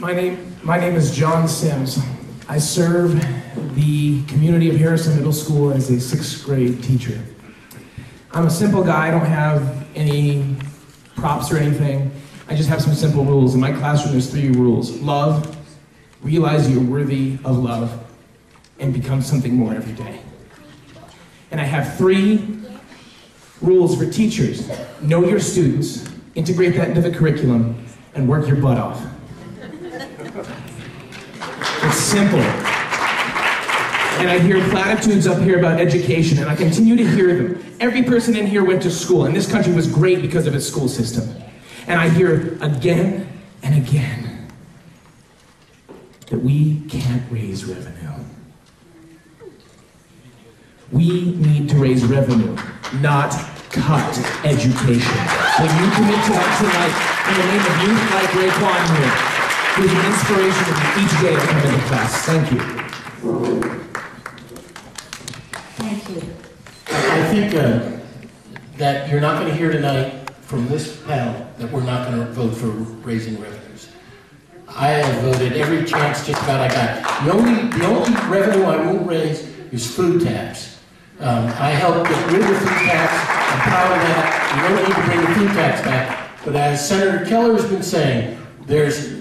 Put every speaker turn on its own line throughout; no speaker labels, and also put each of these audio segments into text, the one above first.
My name, my name is John Sims. I serve the community of Harrison Middle School as a sixth grade teacher. I'm a simple guy, I don't have any props or anything. I just have some simple rules. In my classroom, there's three rules love, realize you're worthy of love, and become something more every day. And I have three rules for teachers know your students, integrate that into the curriculum, and work your butt off. It's simple. And I hear platitudes up here about education, and I continue to hear them. Every person in here went to school, and this country was great because of its school system. And I hear again and again that we can't raise revenue. We need to raise revenue, not cut education. When you commit to that tonight, in the name of youth like Raekwon here, who's an inspiration to me each day I come into class. Thank you.
Thank you.
I think uh, that you're not going to hear tonight from this panel that we're not going to vote for raising revenues. I have voted every chance just about I got. The only, the only revenue I won't raise is food tax. Um, I helped get rid of the food tax. I'm proud of that. We don't need to bring the food tax back. But as Senator Keller has been saying, there's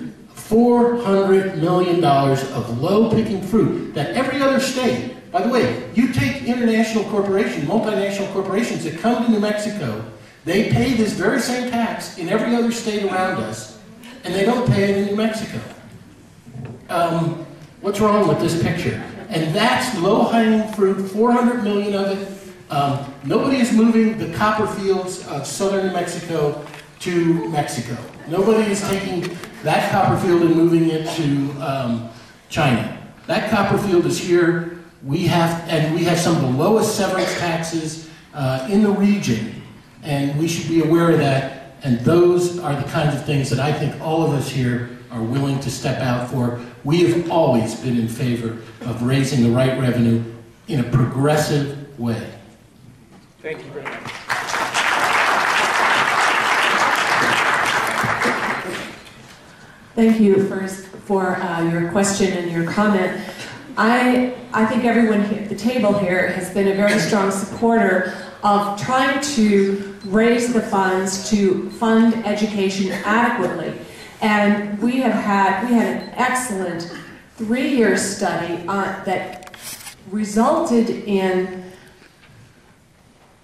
$400 million of low-picking fruit that every other state, by the way, you take international corporations, multinational corporations that come to New Mexico, they pay this very same tax in every other state around us, and they don't pay it in New Mexico. Um, what's wrong with this picture? And that's low-hanging fruit, 400 million of it. Um, nobody is moving the copper fields of southern New Mexico to Mexico. Nobody is taking that copper field and moving it to um, China. That copper field is here. We have, and we have some of the lowest severance taxes uh, in the region, and we should be aware of that. And those are the kinds of things that I think all of us here are willing to step out for. We have always been in favor of raising the right revenue in a progressive way.
Thank you very much.
Thank you first for uh, your question and your comment. I, I think everyone here at the table here has been a very strong supporter of trying to raise the funds to fund education adequately. And we have had, we had an excellent three-year study uh, that resulted in,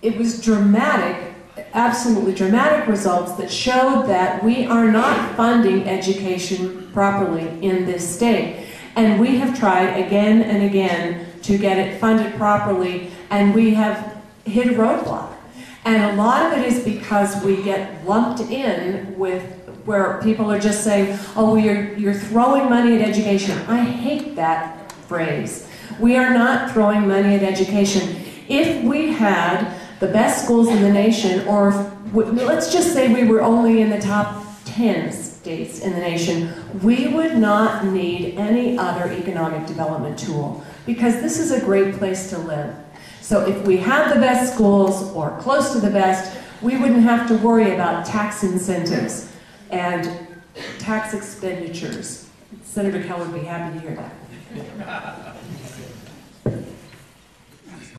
it was dramatic absolutely dramatic results that showed that we are not funding education properly in this state. And we have tried again and again to get it funded properly, and we have hit a roadblock. And a lot of it is because we get lumped in with where people are just saying, oh, you're, you're throwing money at education. I hate that phrase. We are not throwing money at education. If we had the best schools in the nation, or let's just say we were only in the top 10 states in the nation, we would not need any other economic development tool because this is a great place to live. So if we had the best schools or close to the best, we wouldn't have to worry about tax incentives and tax expenditures. Senator Keller would be happy to hear that.